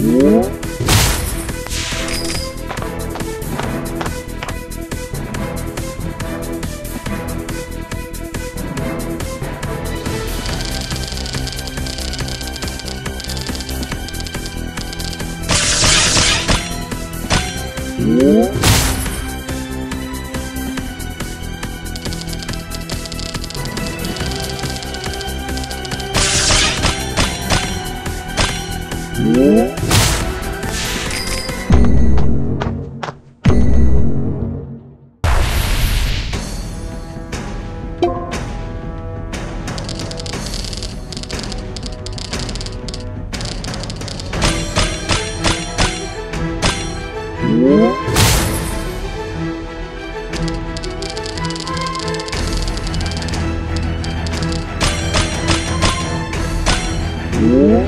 Whoa. Yeah. 오.